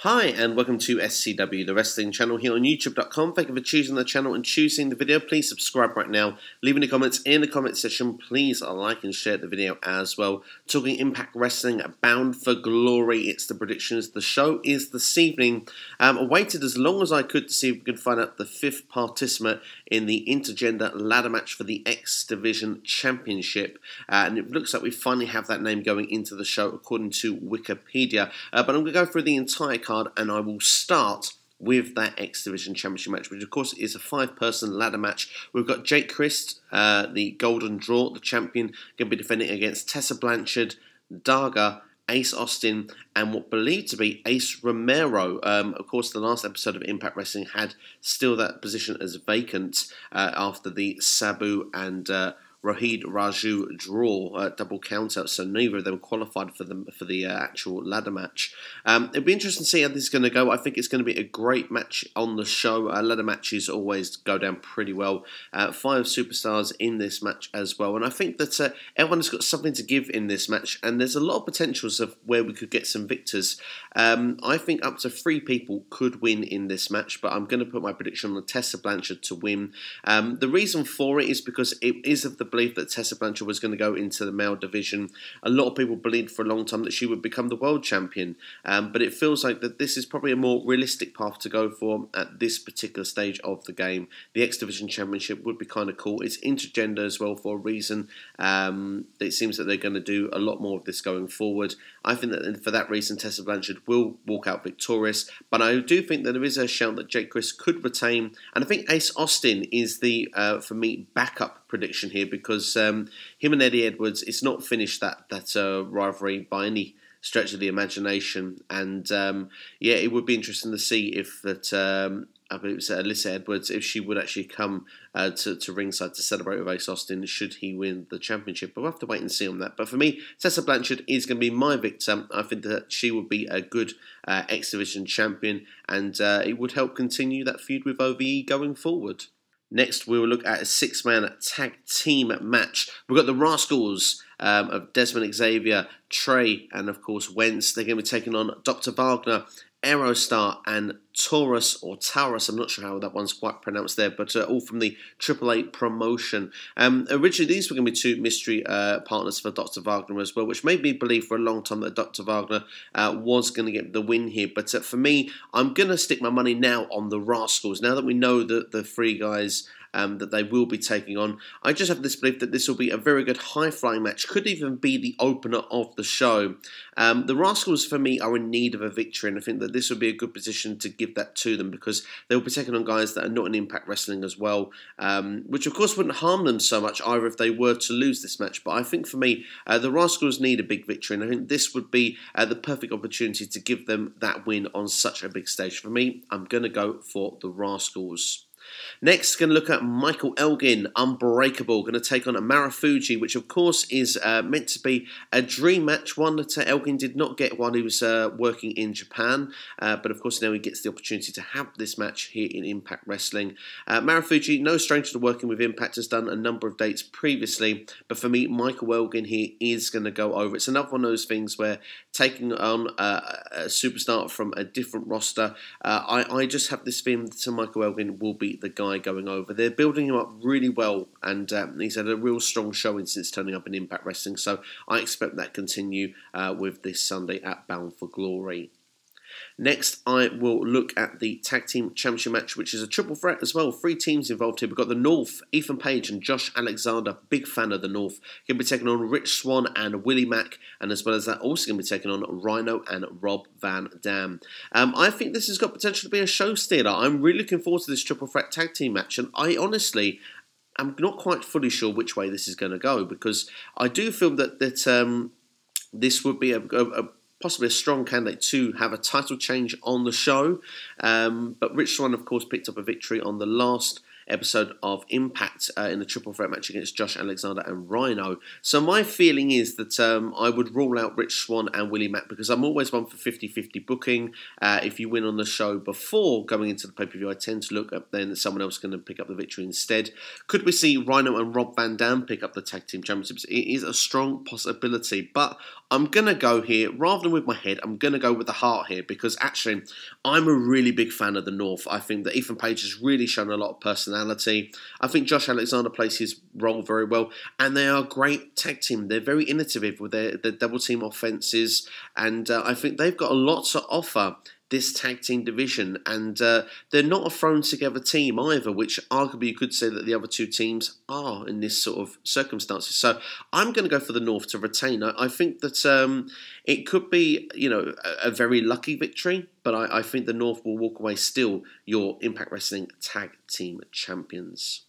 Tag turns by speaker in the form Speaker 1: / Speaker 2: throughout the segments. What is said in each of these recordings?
Speaker 1: Hi and welcome to SCW, the wrestling channel here on YouTube.com. Thank you for choosing the channel and choosing the video. Please subscribe right now. Leave any comments in the comment section. Please like and share the video as well. Talking Impact Wrestling, Bound for Glory. It's the predictions. The show is this evening. Um, I waited as long as I could to see if we could find out the fifth participant in the intergender ladder match for the X Division Championship. Uh, and it looks like we finally have that name going into the show according to Wikipedia. Uh, but I'm going to go through the entire card, and I will start with that X Division Championship match, which of course is a five-person ladder match. We've got Jake Crist, uh, the Golden Draw, the champion, going to be defending against Tessa Blanchard, Daga, Ace Austin, and what believed to be Ace Romero. Um, of course, the last episode of Impact Wrestling had still that position as vacant uh, after the Sabu and uh, Rohit Raju draw, uh, double countout, so neither of them qualified for the for the uh, actual ladder match. Um, it'll be interesting to see how this is going to go. I think it's going to be a great match on the show. Uh, ladder matches always go down pretty well. Uh, five superstars in this match as well, and I think that uh, everyone has got something to give in this match, and there's a lot of potentials of where we could get some victors. Um, I think up to three people could win in this match, but I'm going to put my prediction on the Tessa Blanchard to win. Um, the reason for it is because it is of the belief that Tessa Blanchard was going to go into the male division. A lot of people believed for a long time that she would become the world champion, um, but it feels like that this is probably a more realistic path to go for at this particular stage of the game. The X Division Championship would be kind of cool. It's intergender as well for a reason. Um, it seems that they're going to do a lot more of this going forward. I think that for that reason, Tessa Blanchard will walk out victorious, but I do think that there is a shout that Jake Crist could retain, and I think Ace Austin is the, uh, for me, backup prediction here because um, him and Eddie Edwards, it's not finished that that uh, rivalry by any stretch of the imagination. And um, yeah, it would be interesting to see if that. Um, I believe it was Alisha Edwards, if she would actually come uh, to, to ringside to celebrate with Ace Austin, should he win the championship. But we'll have to wait and see on that. But for me, Tessa Blanchard is going to be my victor. I think that she would be a good uh, X Division champion, and uh, it would help continue that feud with OVE going forward. Next, we will look at a six man tag team match. We've got the Rascalz um, of Dezmond Xavier, Trey, and of course Wentz. They're going to be taking on Dr. Wagner, Aerostar, and Taurus or Taurus. I'm not sure how that one's quite pronounced there, but uh, all from the Triple A promotion. Um, originally, these were going to be two mystery uh, partners for Dr. Wagner as well, which made me believe for a long time that Dr. Wagner uh, was going to get the win here. But uh, for me, I'm going to stick my money now on the Rascalz. Now that we know that the three guys um, that they will be taking on. I just have this belief that this will be a very good high flying match, could even be the opener of the show. Um, the Rascalz, for me, are in need of a victory, and I think that this would be a good position to give that to them because they'll be taking on guys that are not in Impact Wrestling as well, um, which of course wouldn't harm them so much either if they were to lose this match. But I think for me, uh, the Rascalz need a big victory, and I think this would be uh, the perfect opportunity to give them that win on such a big stage. For me, I'm going to go for the Rascalz. Next, going to look at Michael Elgin, Unbreakable, going to take on Marufuji, which of course is uh, meant to be a dream match, one that uh, Elgin did not get while he was uh, working in Japan, uh, but of course now he gets the opportunity to have this match here in Impact Wrestling. Uh, Marufuji, no stranger to working with Impact, has done a number of dates previously, but for me, Michael Elgin here is going to go over. It's another one of those things where taking on a, a superstar from a different roster, uh, I, I just have this feeling that Michael Elgin will be the guy going over. They're building him up really well, and um, he's had a real strong showing since turning up in Impact Wrestling. So I expect that continue uh, with this Sunday at Bound for Glory. Next, I will look at the Tag Team Championship match, which is a triple threat as well. Three teams involved here. We've got the North, Ethan Page and Josh Alexander. Big fan of the North. Going to be taking on Rich Swann and Willie Mack. And as well as that, also going to be taking on Rhino and Rob Van Dam. Um, I think this has got potential to be a show stealer. I'm really looking forward to this triple threat tag team match. And I honestly, I'm not quite fully sure which way this is going to go because I do feel that that um, this would be a, a, a possibly a strong candidate to have a title change on the show. Um, but Rich Swann, of course, picked up a victory on the last episode of Impact uh, in the triple threat match against Josh Alexander and Rhino. So my feeling is that um, I would rule out Rich Swann and Willie Mack because I'm always one for 50-50 booking. Uh, if you win on the show before going into the pay-per-view, I tend to look at then someone else going to pick up the victory instead. Could we see Rhino and Rob Van Dam pick up the tag team championships? It is a strong possibility, but I'm going to go here, rather than with my head, I'm going to go with the heart here because actually I'm a really big fan of the North. I think that Ethan Page has really shown a lot of personality. I think Josh Alexander plays his role very well, and they are a great tag team. They're very innovative with their, their double team offenses, and uh, I think they've got a lot to offer this tag team division, and uh, they're not a thrown together team either, which arguably you could say that the other two teams are in this sort of circumstances. So I'm going to go for the North to retain. I, I think that um, it could be, you know, a, a very lucky victory, but I, I think the North will walk away still your Impact Wrestling Tag Team Champions.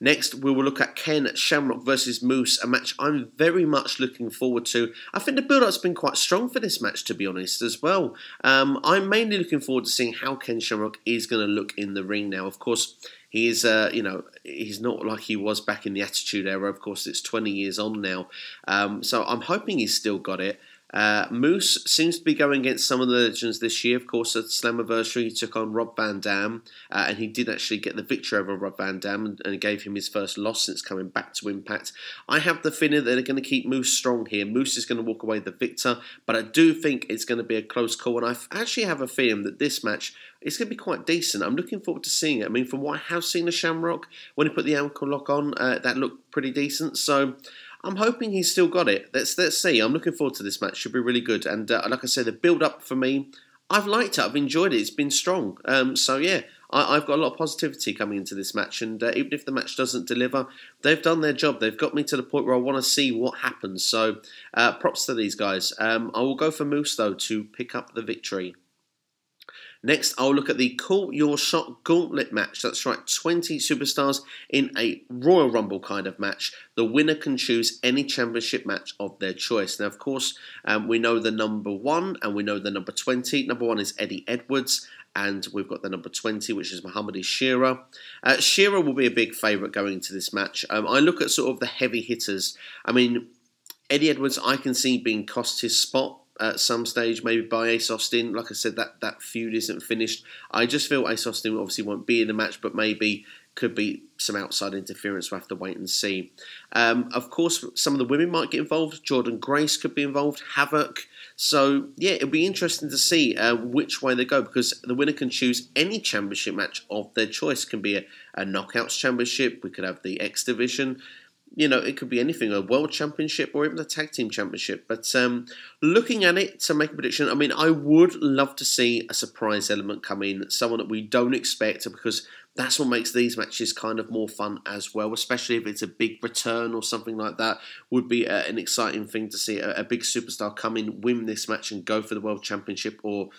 Speaker 1: Next, we will look at Ken Shamrock versus Moose, a match I'm very much looking forward to. I think the build-up's been quite strong for this match, to be honest, as well. Um, I'm mainly looking forward to seeing how Ken Shamrock is going to look in the ring now. Of course, he is, uh, you know, he's not like he was back in the Attitude Era. Of course, it's 20 years on now. Um, so I'm hoping he's still got it. Uh, Moose seems to be going against some of the legends this year. Of course, at Slammiversary, he took on Rob Van Dam, uh, and he did actually get the victory over Rob Van Dam and, and, gave him his first loss since coming back to Impact. I have the feeling that they're going to keep Moose strong here. Moose is going to walk away the victor, but I do think it's going to be a close call, and I actually have a feeling that this match is going to be quite decent. I'm looking forward to seeing it. I mean, from what I have seen of Shamrock, when he put the ankle lock on, uh, that looked pretty decent. So I'm hoping he's still got it. Let's let's see. I'm looking forward to this match. Should be really good. And uh, like I said, the build up for me, I've liked it. I've enjoyed it. It's been strong. Um, so yeah, I, have got a lot of positivity coming into this match. And uh, even if the match doesn't deliver, they've done their job. They've got me to the point where I want to see what happens. So uh, props to these guys. Um, I will go for Moose though to pick up the victory. Next, I'll look at the Call Your Shot Gauntlet match. That's right, 20 superstars in a Royal Rumble kind of match. The winner can choose any championship match of their choice. Now, of course, um, we know the number one and we know the number 20. Number one is Eddie Edwards, and we've got the number 20, which is Muhammad Shera. Uh, Shera will be a big favourite going into this match. Um, I look at sort of the heavy hitters. I mean, Eddie Edwards, I can see being cost his spot at some stage, maybe by Ace Austin. Like I said, that, that feud isn't finished. I just feel Ace Austin obviously won't be in the match, but maybe could be some outside interference. We'll have to wait and see. Um, of course, some of the women might get involved. Jordynne Grace could be involved. Havok. So, yeah, it'll be interesting to see uh, which way they go because the winner can choose any championship match of their choice. It can be a, a Knockouts Championship. We could have the X Division you know, it could be anything, a world championship or even a tag team championship. But um, looking at it to make a prediction, I mean, I would love to see a surprise element come in, someone that we don't expect, because that's what makes these matches kind of more fun as well, especially if it's a big return or something like that. Would be uh, an exciting thing to see a, a big superstar come in, win this match, and go for the world championship or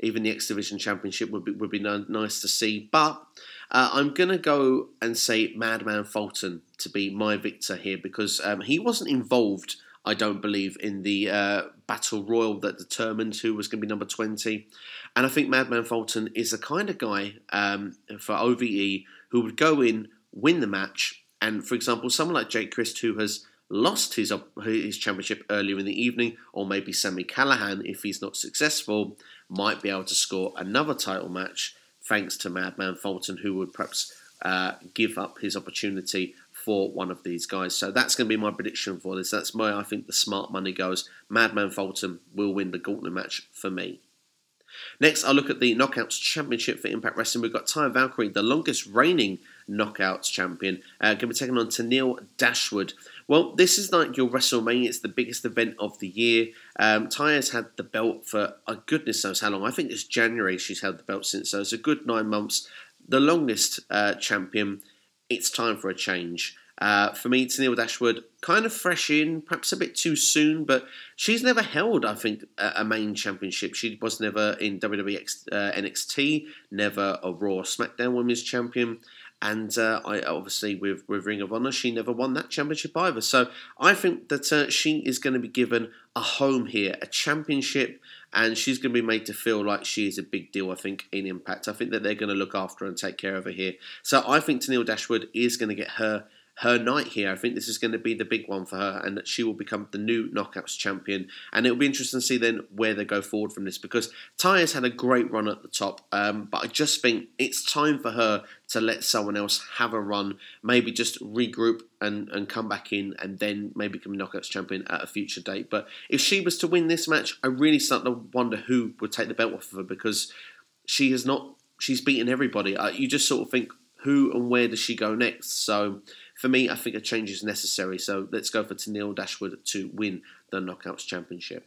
Speaker 1: even the X Division Championship would be would be nice to see. But uh, I'm gonna go and say Madman Fulton to be my victor here because um, he wasn't involved. I don't believe in the uh, battle royal that determined who was going to be number 20. And I think Madman Fulton is the kind of guy um, for OVE who would go in, win the match, and for example, someone like Jake Crist who has lost his his championship earlier in the evening, or maybe Sami Callihan, if he's not successful, might be able to score another title match thanks to Madman Fulton, who would perhaps uh, give up his opportunity for one of these guys. So that's going to be my prediction for this. That's my, I think, the smart money goes. Madman Fulton will win the gauntlet match for me. Next, I'll look at the Knockouts Championship for Impact Wrestling. We've got Taya Valkyrie, the longest reigning Knockouts champion, uh, going to be taking on Tenille Dashwood. Well, this is like your WrestleMania. It's the biggest event of the year. Um, Taya's had the belt for a goodness knows how long. I think it's January she's held the belt since, so it's a good nine months. The longest uh, champion. It's time for a change. Uh, for me, Tenille Dashwood, kind of fresh in, perhaps a bit too soon, but she's never held, I think, a, a main championship. She was never in WWE uh, NXT, never a Raw SmackDown Women's Champion. And uh, I obviously with with Ring of Honor, she never won that championship either. So I think that uh, she is going to be given a home here, a championship, and she's going to be made to feel like she is a big deal. I think in Impact, I think that they're going to look after her and take care of her here. So I think Tenille Dashwood is going to get her her night here. I think this is going to be the big one for her, and that she will become the new Knockouts champion. And it'll be interesting to see then where they go forward from this because Taya's had a great run at the top, um, but I just think it's time for her to let someone else have a run, maybe just regroup and, and come back in, and then maybe become Knockouts champion at a future date. But if she was to win this match, I really start to wonder who would take the belt off of her because she has not. She's beaten everybody. Uh, you just sort of think, who and where does she go next? So for me, I think a change is necessary. So let's go for Tenille Dashwood to win the Knockouts Championship.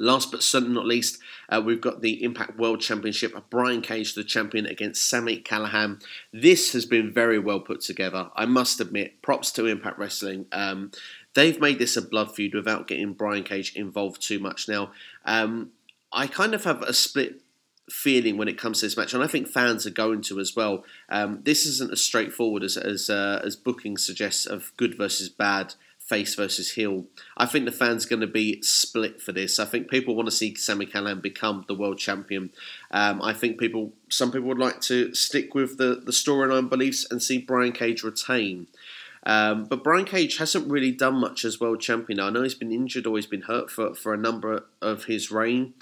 Speaker 1: Last but certainly not least, uh, we've got the Impact World Championship. Brian Cage, the champion, against Sami Callihan. This has been very well put together. I must admit, props to Impact Wrestling. Um, they've made this a blood feud without getting Brian Cage involved too much. Now, um, I kind of have a split feeling when it comes to this match, and I think fans are going to as well. Um, this isn't as straightforward as as, uh, as booking suggests of good versus bad, face versus heel. I think the fans are going to be split for this. I think people want to see Sami Callihan become the world champion. Um, I think people, some people would like to stick with the the storyline beliefs and see Brian Cage retain. Um, but Brian Cage hasn't really done much as world champion. I know he's been injured or he's been hurt for, for a number of his reign.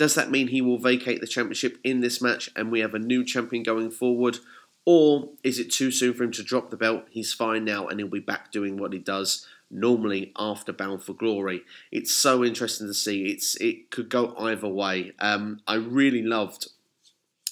Speaker 1: Does that mean he will vacate the championship in this match and we have a new champion going forward? Or is it too soon for him to drop the belt? He's fine now and he'll be back doing what he does normally after Bound for Glory. It's so interesting to see. It's It could go either way. Um, I really loved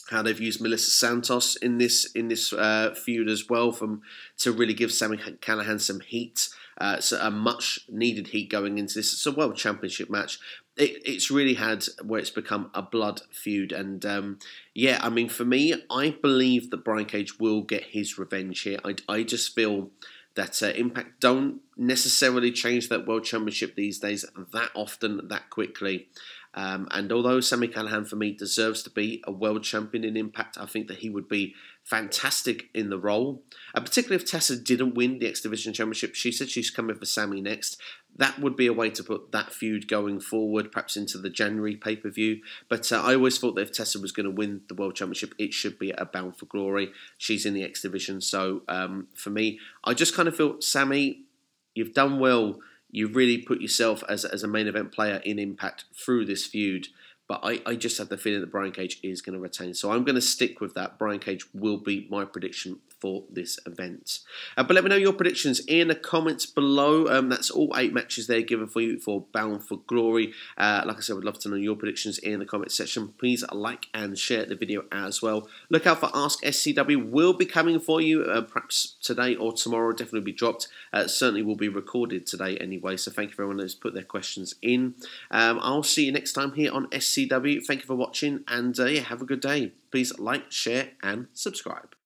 Speaker 1: how they've used Melissa Santos in this in this uh, feud as well, from to really give Sami Callihan some heat, uh, so a much needed heat going into this. It's a world championship match, it, it's really had where it's become a blood feud. And um, yeah, I mean, for me, I believe that Brian Cage will get his revenge here. I, I just feel that uh, Impact don't necessarily change that World Championship these days that often, that quickly. Um, and although Sami Callihan for me deserves to be a world champion in Impact, I think that he would be fantastic in the role. And particularly if Tessa didn't win the X Division Championship, she said she's coming for Sami next. That would be a way to put that feud going forward, perhaps into the January pay per view. But uh, I always thought that if Tessa was going to win the World Championship, it should be a Bound for Glory. She's in the X Division, so um, for me, I just kind of feel Sami, you've done well. You've really put yourself as, as a main event player in Impact through this feud. But I, I just have the feeling that Brian Cage is going to retain. So I'm going to stick with that. Brian Cage will be my prediction for this event. Uh, but let me know your predictions in the comments below. Um, that's all eight matches there given for you for Bound for Glory. Uh, like I said, would love to know your predictions in the comments section. Please like and share the video as well. Look out for Ask SCW will be coming for you uh, perhaps today or tomorrow. Definitely be dropped. Uh, certainly will be recorded today anyway. So thank you for everyone who's put their questions in. Um, I'll see you next time here on SCW. Thank you for watching and uh, yeah, have a good day. Please like, share and subscribe.